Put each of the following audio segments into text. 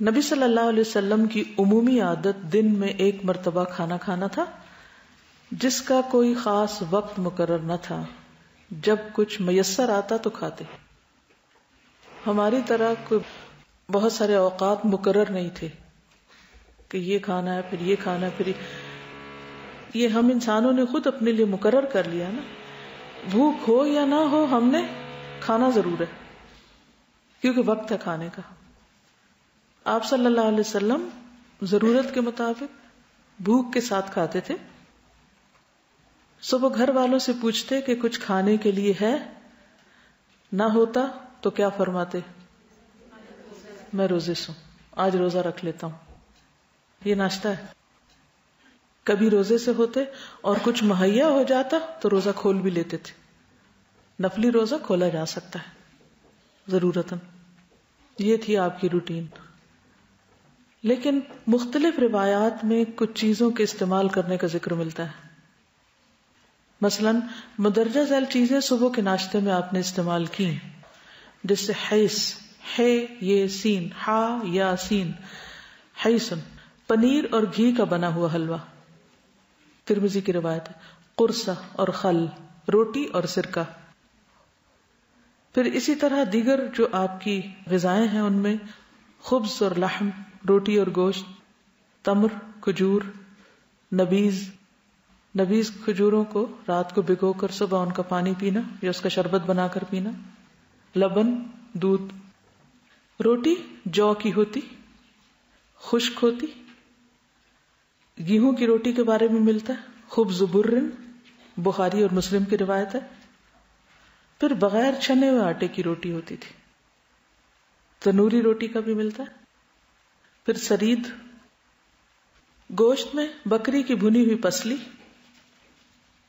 नबी सल्लल्लाहु अलैहि वसल्लम की उमूमी आदत दिन में एक मरतबा खाना खाना था, जिसका कोई खास वक्त मुकर्र न था। जब कुछ मयसर आता तो खाते। हमारी तरह कोई बहुत सारे औकात मुकर्र नहीं थे कि ये खाना है, फिर ये खाना है, फिर ये हम इंसानों ने खुद अपने लिए मुकर्र कर लिया ना। भूख हो या ना हो, हमने खाना ज़रूर है, क्योंकि वक्त है खाने का। आप सल्लल्लाहु अलैहि वसल्लम ज़रूरत के मुताबिक भूख के साथ खाते थे। सुबह घर वालों से पूछते कि कुछ खाने के लिए है, ना होता तो क्या फरमाते? मैं रोज़े सू, आज रोजा रख लेता हूँ। ये नाश्ता है। कभी रोज़े से होते और कुछ मुहैया हो जाता तो रोजा खोल भी लेते थे। नफली रोजा खोला जा सकता है, जरूरतन। ये थी आपकी रूटीन। लेकिन मुख्तलिफ़ रिवायात में कुछ चीज़ों के इस्तेमाल करने का ज़िक्र मिलता है। मसलन, मुदरजा जैल चीज़ें सुबह के नाश्ते में आपने इस्तेमाल की जिससे हैस, है, ये, सीन, हा, या, सीन, हैसन, पनीर और घी का बना हुआ हलवा। तिरमिजी की रिवायत है, कुरसा और खल, रोटी और सिरका। फिर इसी तरह दीगर जो आपकी गजाएँ हैं उनमें खुब्स और लहम रोटी और गोश्त, तमर, खजूर, नबीज नबीज खजूरों को रात को भिगोकर सुबह उनका पानी पीना या उसका शरबत बनाकर पीना। लबन, दूध। रोटी जौ की होती, खुश्क होती। गेहूँ की रोटी के बारे में मिलता है। खूब जुबुर्रन, बुखारी और मुस्लिम की रिवायत है। फिर बगैर छने हुए आटे की रोटी होती थी। तनूरी रोटी का भी मिलता है। फिर सरीद गोश्त में बकरी की भुनी हुई पसली,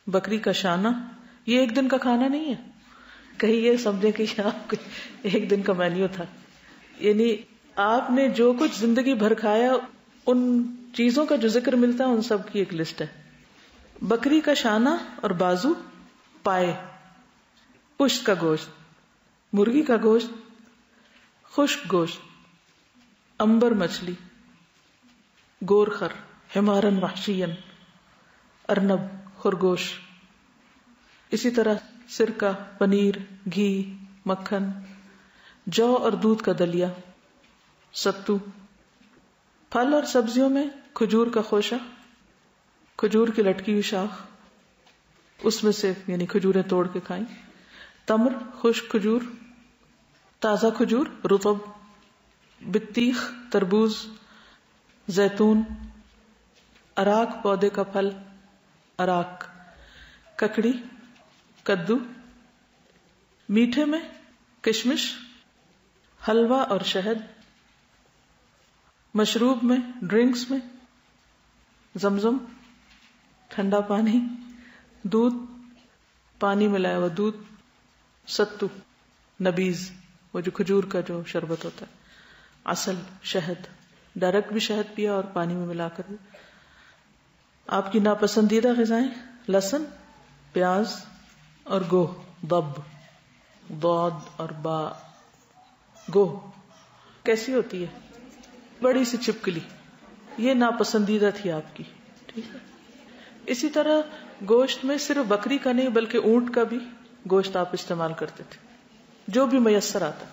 बकरी का शाना। ये एक दिन का खाना नहीं है। कहीं ये समझे कि आपको एक दिन का मेन्यू था। यानी आपने जो कुछ ज़िंदगी भर खाया, उन चीज़ों का जो ज़िक्र मिलता है, उन सब की एक लिस्ट है। बकरी का शाना और बाजू पाए, पुष्ट का गोश्त, मुर्गी का गोश्त, खुश्क गोश्त। अंबर मछली, गोरखर, हिमारन वाशियन अर्नब, खरगोश। इसी तरह सिरका, पनीर, घी, मक्खन, जौ और दूध का दलिया, सत्तू। फल और सब्जियों में खजूर का खोशा, खजूर की लटकी हुई शाख। उसमें से, यानी खजूरें तोड़ के खाएँ तम्र, खुश्क खजूर, ताज़ा खजूर, रुतब। बित्तीख, तरबूज, जैतून, अराक, पौधे का फल, अराक। ककड़ी, कद्दू, मीठे में किशमिश, हलवा और शहद, मशरूब में, ड्रिंक्स में, जमजम, ठंडा पानी, दूध, पानी मिलाया हुआ दूध, सत्तू, नबीज, वो जो खजूर का जो शरबत होता है। असल शहद डायरेक्ट भी शहद पिया और पानी में मिलाकर। आपकी नापसंदीदा गजाएँ लसन प्याज और गोह, दब, दौद और बा। गोह, कैसी होती है? बड़ी सी चिपकली। ये नापसंदीदा थी आपकी, ठीक है? इसी तरह गोश्त में सिर्फ़ बकरी का नहीं, बल्कि ऊँट का भी गोश्त आप इस्तेमाल करते थे, जो भी मयसर आता।